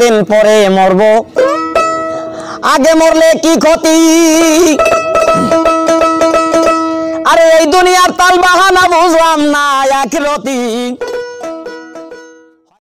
দিন পরে মরব? আগে মরলে কি ক্ষতি? আরে এই দুনিয়ার তাল বাহানা বুঝলাম না, এক রতি।